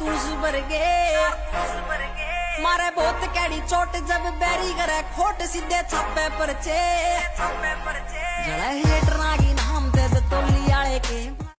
कारतूस भर मारे बहुत कैडी चोट जब बैरी करे खोट सीधे छापे परचे